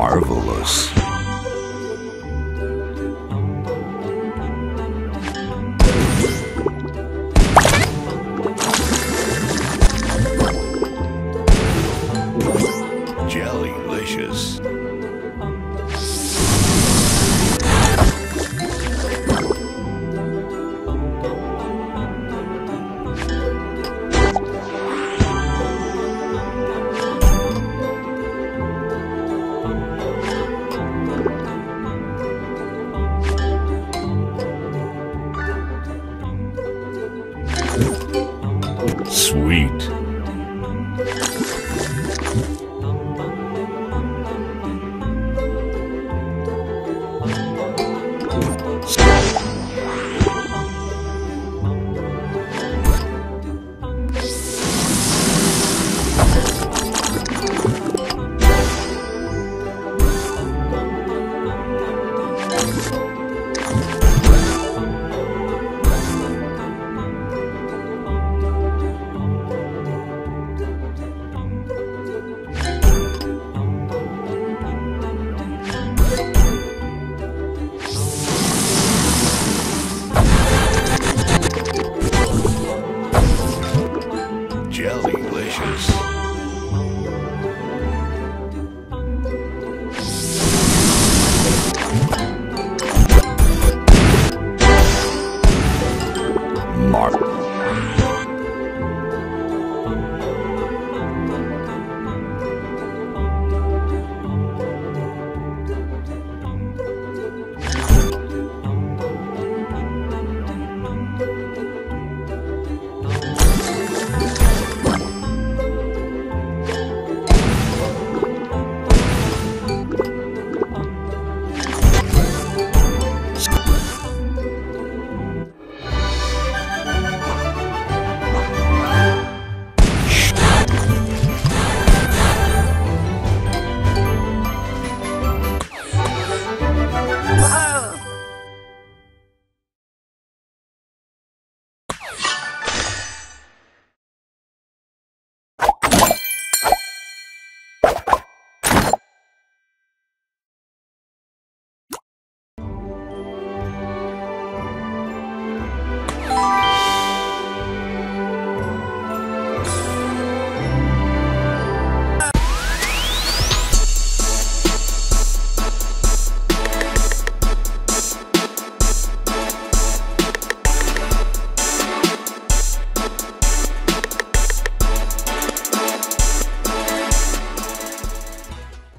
marvelous. Jellylicious. Sweet. you Mark.